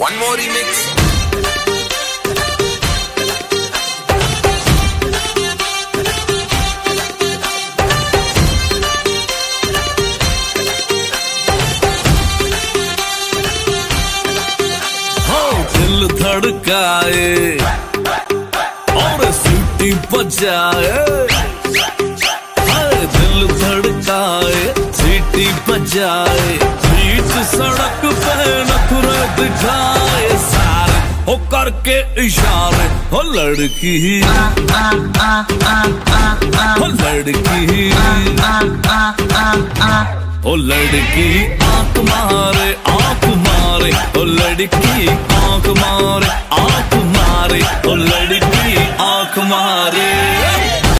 One more remix. धड़काए और सीटी बजाए। दिल धड़काए, सीटी बजाए। बीच सड़क पे नथुरा दिखाए हो करके इशारे, हो लड़की। हो लड़की। हो लड़की आँख मारे आँख मारे। हो लड़की आँख मारे आँख मारे। हो लड़की आँख मारे।